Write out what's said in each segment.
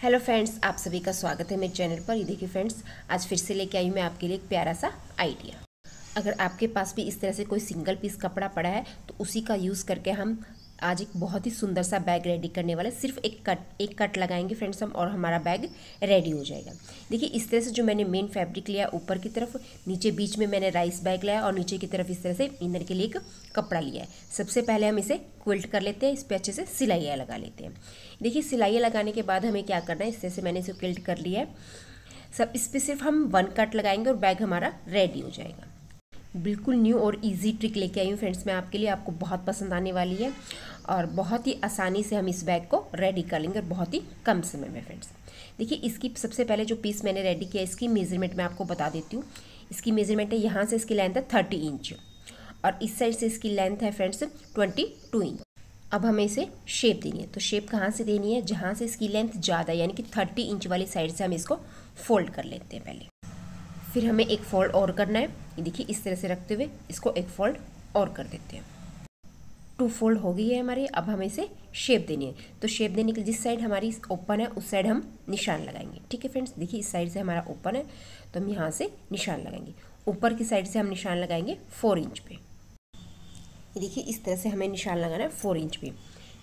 Hello friends आप सभी का स्वागत है मेरे चैनल पर। ये देखिए फ्रेंड्स आज फिर से लेके आई मैं आपके लिए एक प्यारा सा आइडिया अगर आपके पास भी इस तरह से कोई सिंगल पीस कपड़ा पड़ा है तो उसी का यूज़ करके हम आज एक बहुत ही सुंदर सा बैग रेडी करने वाले, सिर्फ़ एक कट एक कट लगाएँगे फ्रेंड्स हम और हमारा बैग रेडी हो जाएगा। देखिए, इस तरह से जो मैंने मेन फैब्रिक लिया ऊपर की तरफ़, नीचे बीच में मैंने राइस बैग लिया और नीचे की तरफ़ इस तरह से इनर के लिए एक कपड़ा लिया है। सबसे पहले हम इसे क्विल्ट कर लेते हैं, इस पर अच्छे से सिलाइयाँ लगा लेते हैं। देखिए, सिलाइयाँ लगाने के बाद हमें क्या करना है, इस तरह से मैंने इसे क्विल्ट कर लिया है। सब, इस पर सिर्फ़ हम वन कट लगाएँगे और बैग हमारा रेडी हो जाएगा। बिल्कुल न्यू और इजी ट्रिक लेके आई हूँ फ्रेंड्स मैं आपके लिए, आपको बहुत पसंद आने वाली है और बहुत ही आसानी से हम इस बैग को रेडी कर लेंगे और बहुत ही कम समय में फ्रेंड्स देखिए, इसकी सबसे पहले जो पीस मैंने रेडी किया, इसकी मेज़रमेंट मैं आपको बता देती हूँ. इसकी मेज़रमेंट है यहाँ से इसकी लेंथ है थर्टी इंच और इस साइड से इसकी लेंथ है फ्रेंड्स ट्वेंटी टू इंच अब हमें इसे शेप देनी है. तो शेप कहाँ से देनी है? जहाँ से इसकी लेंथ ज़्यादा यानी कि थर्टी इंच वाली साइड से हम इसको फोल्ड कर लेते हैं पहले. फिर हमें एक फोल्ड और करना है। ये देखिए, इस तरह से रखते हुए इसको एक फोल्ड और कर देते हैं। टू फोल्ड हो गई है हमारी, अब हमें इसे शेप देनी है। तो शेप देने के लिए जिस साइड हमारी ओपन है, उस साइड हम निशान लगाएँगे। ठीक है फ्रेंड्स देखिए, इस साइड से हमारा ओपन है तो हम यहाँ से निशान लगाएँगे। ऊपर की साइड से हम निशान लगाएँगे फोर इंच पे। देखिए, इस तरह से हमें निशान लगाना है फोर इंच पे।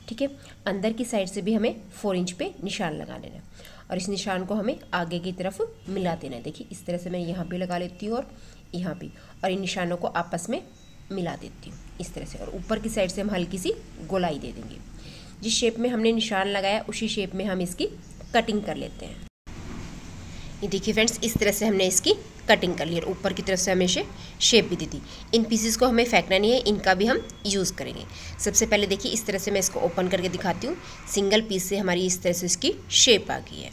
ठीक है? अंदर की साइड से भी हमें फोर इंच पे निशान लगा लेना है। और इस निशान को हमें आगे की तरफ़ मिला देना है। देखिए, इस तरह से मैं यहाँ भी लगा लेती हूँ और यहाँ भी और इन निशानों को आपस में मिला देती हूँ, इस तरह से। और ऊपर की साइड से हम हल्की सी गोलाई दे देंगे। जिस शेप में हमने निशान लगाया, उसी शेप में हम इसकी कटिंग कर लेते हैं। ये देखिए फ्रेंड्स, इस तरह से हमने इसकी कटिंग कर ली और ऊपर की तरफ़ से हमें शेप भी दी थी। इन पीसेस को हमें फेंकना नहीं है, इनका भी हम यूज़ करेंगे। सबसे पहले देखिए, इस तरह से मैं इसको ओपन करके दिखाती हूँ। सिंगल पीस से हमारी इस तरह से इसकी शेप आ गई है।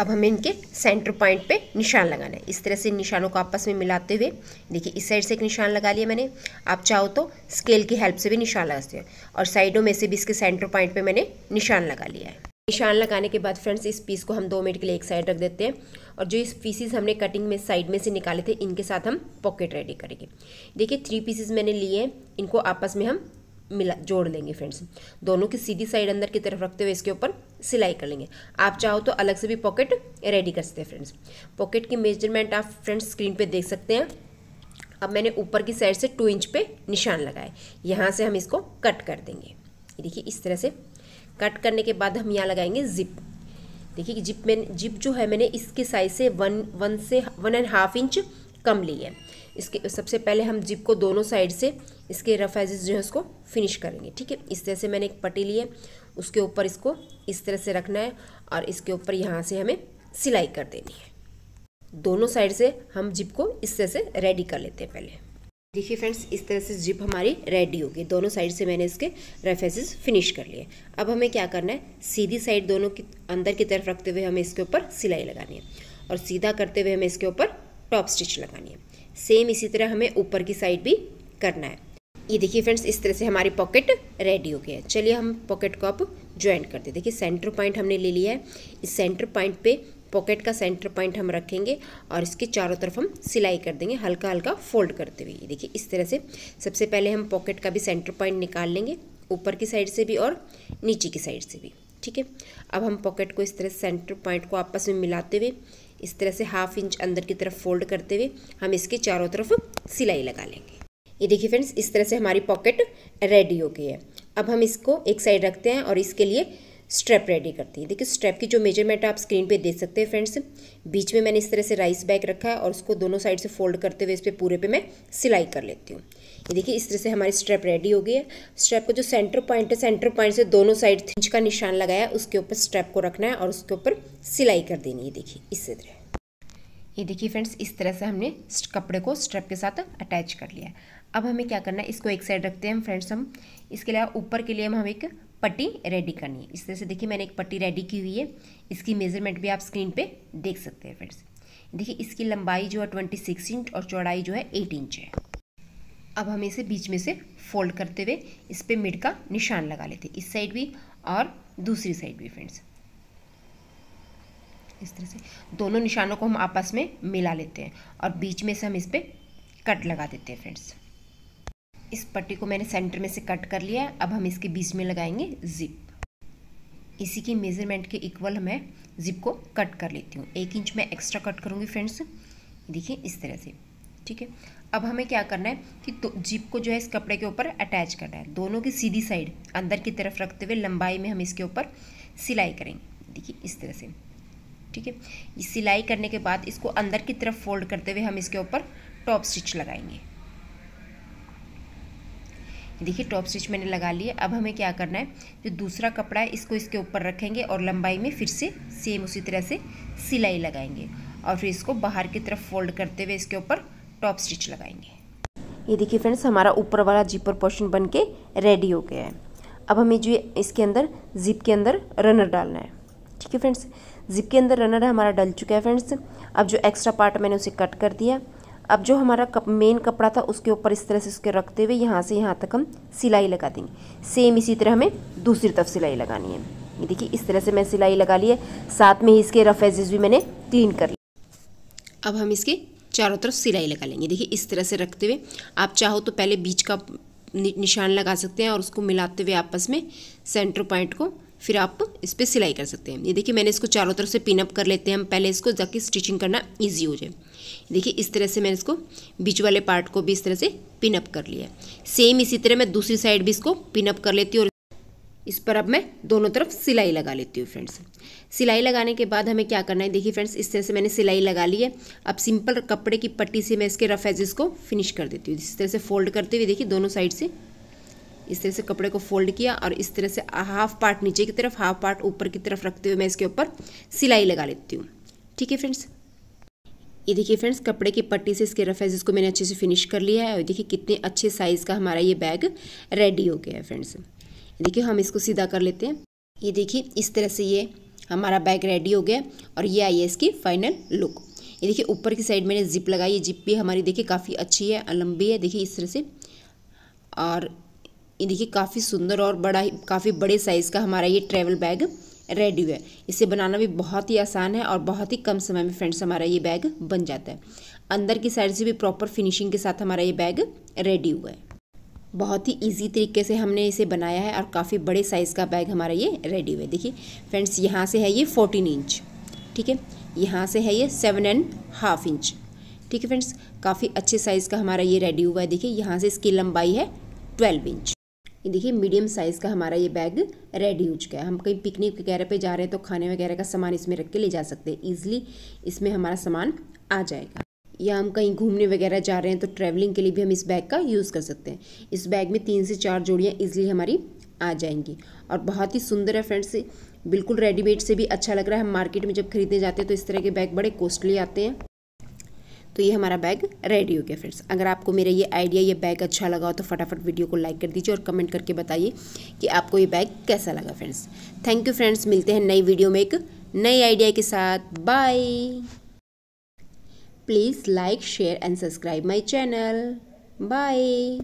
अब हमें इनके सेंटर पॉइंट पे निशान लगाना है। इस तरह से निशानों को आपस में मिलाते हुए, देखिए, इस साइड से एक निशान लगा लिया मैंने। आप चाहो तो स्केल की हेल्प से भी निशान लगा सकते हैं और साइडों में से भी इसके सेंटर पॉइंट पे मैंने निशान लगा लिया है। निशान लगाने के बाद फ्रेंड्स, इस पीस को हम दो मिनट के लिए एक साइड रख देते हैं और जो इस पीसीस हमने कटिंग में साइड में से निकाले थे, इनके साथ हम पॉकेट रेडी करेंगे। देखिए थ्री पीसेस मैंने लिए हैं, इनको आपस में हम मिला, जोड़ लेंगे फ्रेंड्स दोनों की सीधी साइड अंदर की तरफ़ रखते हुए इसके ऊपर सिलाई कर लेंगे। आप चाहो तो अलग से भी पॉकेट रेडी कर सकते हैं फ्रेंड्स पॉकेट की मेज़रमेंट आप फ्रेंड्स स्क्रीन पर देख सकते हैं। अब मैंने ऊपर की साइड से टू इंच पे निशान लगाए। यहाँ से हम इसको कट कर देंगे। देखिए, इस तरह से कट करने के बाद हम यहाँ लगाएँगे जिप देखिए कि जिप में जिप जो है मैंने इसके साइज़ से वन वन से वन एंड हाफ़ इंच कम ली है। इसके सबसे पहले हम जिप को दोनों साइड से इसके रफ एजेस जो है उसको फिनिश करेंगे, ठीक है? इस तरह से मैंने एक पट्टी ली है, उसके ऊपर इसको इस तरह से रखना है और इसके ऊपर यहाँ से हमें सिलाई कर देनी है। दोनों साइड से हम जिप को इस तरह से रेडी कर लेते हैं पहले। देखिए फ्रेंड्स इस तरह से जिप हमारी रेडी होगी। दोनों साइड से मैंने इसके रेफेसेस फिनिश कर लिए। अब हमें क्या करना है? सीधी साइड दोनों की, अंदर की तरफ़ रखते हुए हमें इसके ऊपर सिलाई लगानी है और सीधा करते हुए हमें इसके ऊपर टॉप स्टिच लगानी है। सेम इसी तरह हमें ऊपर की साइड भी करना है। ये देखिए फ्रेंड्स इस तरह से हमारी पॉकेट रेडी हो गया है। चलिए हम पॉकेट को अब ज्वाइंट करते देखिए सेंटर पॉइंट हमने ले लिया है। इस सेंटर पॉइंट पे पॉकेट का सेंटर पॉइंट हम रखेंगे और इसके चारों तरफ़ हम सिलाई कर देंगे हल्का हल्का फोल्ड करते हुए। देखिए, इस तरह से। सबसे पहले हम पॉकेट का भी सेंटर पॉइंट निकाल लेंगे, ऊपर की साइड से भी और नीचे की साइड से भी, ठीक है? अब हम पॉकेट को इस तरह से सेंटर पॉइंट को आपस में मिलाते हुए, इस तरह से हाफ़ इंच अंदर की तरफ़ फोल्ड करते हुए हम इसके चारों तरफ़ सिलाई लगा लेंगे। ये देखिए फ्रेंड्स, इस तरह से हमारी पॉकेट रेडी हो गई है। अब हम इसको एक साइड रखते हैं और इसके लिए स्ट्रेप रेडी करती है। देखिए स्ट्रेप की जो मेज़रमेंट आप स्क्रीन पे देख सकते हैं फ्रेंड्स बीच में मैंने इस तरह से राइस बैग रखा है और उसको दोनों साइड से फोल्ड करते हुए इस पर पूरे पे मैं सिलाई कर लेती हूँ। ये देखिए, इस तरह से हमारी स्ट्रेप रेडी हो गई है। स्ट्रेप का जो सेंटर पॉइंट है सेंटर पॉइंट से दोनों साइड इंच का निशान लगाया उसके ऊपर स्ट्रेप को रखना है और उसके ऊपर सिलाई कर देनी है। देखिए, इस तरह। ये देखिए फ्रेंड्स इस तरह से हमने कपड़े को स्ट्रेप के साथ अटैच कर लिया अब हमें क्या करना है, इसको एक साइड रखते हैं फ्रेंड्स हम। इसके अलावा ऊपर के लिए हम हम एक पट्टी रेडी करनी है। इस तरह से देखिए मैंने एक पट्टी रेडी की हुई है। इसकी मेज़रमेंट भी आप स्क्रीन पे देख सकते हैं फ्रेंड्स देखिए, इसकी लंबाई जो है ट्वेंटी सिक्स इंच और चौड़ाई जो है एट इंच है। अब हम इसे बीच में से फोल्ड करते हुए इस पर मिड का निशान लगा लेते हैं। इस साइड भी और दूसरी साइड भी फ्रेंड्स इस तरह से दोनों निशानों को हम आपस में मिला लेते हैं और बीच में से हम इस पर कट लगा देते हैं फ्रेंड्स इस पट्टी को मैंने सेंटर में से कट कर लिया है। अब हम इसके बीच में लगाएँगे जिप। इसी की मेज़रमेंट के इक्वल मैं जिप को कट कर लेती हूँ। एक इंच मैं एक्स्ट्रा कट करूँगी फ्रेंड्स देखिए, इस तरह से। ठीक है? अब हमें क्या करना है कि तो जिप को जो है इस कपड़े के ऊपर अटैच करना है। दोनों की सीधी साइड अंदर की तरफ़ रखते हुए लंबाई में हम इसके ऊपर सिलाई करेंगे। देखिए, इस तरह से। ठीक है? सिलाई करने के बाद इसको अंदर की तरफ़ फोल्ड करते हुए हम इसके ऊपर टॉप स्टिच लगाएँगे। देखिए टॉप स्टिच मैंने लगा लिया अब हमें क्या करना है जो दूसरा कपड़ा है, इसको इसके ऊपर रखेंगे और लंबाई में फिर से सेम उसी तरह से सिलाई लगाएँगे और फिर इसको बाहर की तरफ़ फोल्ड करते हुए इसके ऊपर टॉप स्टिच लगाएँगे। ये देखिए फ्रेंड्स हमारा ऊपर वाला जिपर पोर्शन बन के रेडी हो गया है। अब हमें जो इसके अंदर जिप के अंदर रनर डालना है। ठीक है फ्रेंड्स जिप के अंदर रनर हमारा डल चुका है फ्रेंड्स अब जो एक्स्ट्रा पार्ट मैंने उसे कट कर दिया। अब जो हमारा कप मेन कपड़ा था, उसके ऊपर इस तरह से उसके रखते हुए यहाँ से यहाँ तक हम सिलाई लगा देंगे। सेम इसी तरह हमें दूसरी तरफ़ सिलाई लगानी है। ये देखिए, इस तरह से मैं सिलाई लगा ली है। साथ में ही इसके रफ एजेस भी मैंने क्लीन कर लिया अब हम इसके चारों तरफ़ सिलाई लगा लेंगे। देखिए, इस तरह से रखते हुए आप चाहो तो पहले बीच का निशान लगा सकते हैं और उसको मिलाते हुए आपस में सेंटर पॉइंट को फिर आप इस पर सिलाई कर सकते हैं। ये देखिए, मैंने इसको चारों तरफ़ से पिनअप कर लेते हैं। हम पहले इसको जाके स्टिचिंग करना ईजी हो जाए। देखिए, इस तरह से मैंने इसको बीच वाले पार्ट को भी इस तरह से पिनअप कर लिया सेम इसी तरह मैं दूसरी साइड भी इसको पिनअप कर लेती हूँ और इस पर अब मैं दोनों तरफ़ सिलाई लगा लेती हूँ फ्रेंड्स सिलाई लगाने के बाद हमें क्या करना है? देखिए फ्रेंड्स इस तरह से मैंने सिलाई लगा ली है। अब सिंपल कपड़े की पट्टी से मैं इसके रफ एजेस को फिनिश कर देती हूँ। इस तरह से फोल्ड करते हुए देखिए, दोनों साइड से इस तरह से कपड़े को फोल्ड किया और इस तरह से हाफ़ पार्ट नीचे की तरफ़, हाफ़ पार्ट ऊपर की तरफ़ रखते हुए मैं इसके ऊपर सिलाई लगा लेती हूँ। ठीक है फ्रेंड्स? ये देखिए फ्रेंड्स, कपड़े की पट्टी से इसके रफ एजेस को मैंने अच्छे से फिनिश कर लिया है और देखिए कितने अच्छे साइज़ का हमारा ये बैग रेडी हो गया है फ्रेंड्स। देखिए हम इसको सीधा कर लेते हैं। ये देखिए इस तरह से ये हमारा बैग रेडी हो गया और ये आई है इसकी फाइनल लुक। ये देखिए ऊपर की साइड मैंने जिप लगाई, ये जिप भी हमारी देखिए काफ़ी अच्छी है, लंबी है, देखिए इस तरह से। और ये देखिए, काफ़ी सुंदर और बड़ा ही, काफ़ी बड़े साइज़ का हमारा ये ट्रैवल बैग रेडी है। इसे बनाना भी बहुत ही आसान है और बहुत ही कम समय में फ्रेंड्स हमारा ये बैग बन जाता है। अंदर की साइड से भी प्रॉपर फिनिशिंग के साथ हमारा ये बैग रेडी हुआ है। बहुत ही इजी तरीके से हमने इसे बनाया है और काफ़ी बड़े साइज़ का बैग हमारा ये रेडी हुआ है। देखिए फ्रेंड्स यहाँ से है ये फोर्टीन इंच ठीक है? यहाँ से है ये सेवन एंड हाफ़ इंच ठीक है फ्रेंड्स काफ़ी अच्छे साइज़ का हमारा ये रेडी हुआ है। देखिए, यहाँ से इसकी लंबाई है ट्वेल्व इंच ये देखिए मीडियम साइज़ का हमारा ये बैग रेडी हो चुका है। हम कहीं पिकनिक वगैरह पे जा रहे हैं तो खाने वगैरह का सामान इसमें रख के ले जा सकते हैं। ईजिली इसमें हमारा सामान आ जाएगा। या हम कहीं घूमने वगैरह जा रहे हैं तो ट्रैवलिंग के लिए भी हम इस बैग का यूज़ कर सकते हैं। इस बैग में तीन से चार जोड़ियाँ ईजिली हमारी आ जाएँगी। और बहुत ही सुंदर है फ्रेंड्स बिल्कुल रेडीमेड से भी अच्छा लग रहा है। हम मार्केट में जब खरीदने जाते हैं तो इस तरह के बैग बड़े कॉस्टली आते हैं। तो ये हमारा बैग रेडी हो गया फ्रेंड्स अगर आपको मेरा ये आइडिया ये बैग अच्छा लगा हो तो फटाफट वीडियो को लाइक कर दीजिए और कमेंट करके बताइए कि आपको ये बैग कैसा लगा फ्रेंड्स थैंक यू फ्रेंड्स मिलते हैं नई वीडियो में एक नए आइडिया के साथ. Bye please like share and subscribe my channel bye